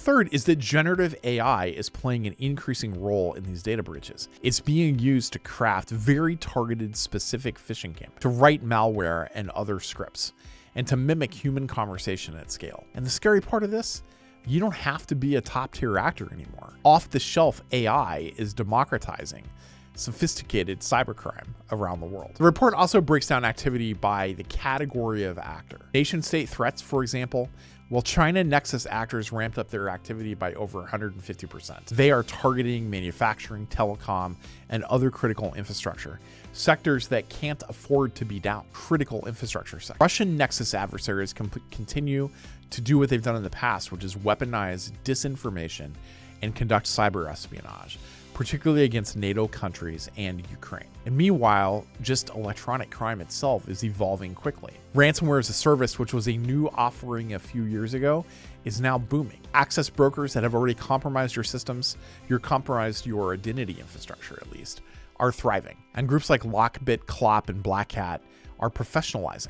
Third is that generative AI is playing an increasing role in these data breaches. It's being used to craft very targeted specific phishing campaigns, to write malware and other scripts, and to mimic human conversation at scale. And the scary part of this you don't have to be a top tier actor anymore. Off the shelf AI is democratizing sophisticated cybercrime around the world. The report also breaks down activity by the category of actor. Nation state threats, for example, while China Nexus actors ramped up their activity by over 150%. They are targeting manufacturing, telecom, and other critical infrastructure, sectors that can't afford to be down. Critical infrastructure sectors. Russian Nexus adversaries continue to do what they've done in the past, which is weaponize disinformation and conduct cyber espionage particularly against NATO countries and Ukraine. And meanwhile, just electronic crime itself is evolving quickly. Ransomware as a service, which was a new offering a few years ago, is now booming. Access brokers that have already compromised your systems, you're compromised your identity infrastructure at least, are thriving. And groups like Lockbit, Clop, and Black Hat are professionalizing.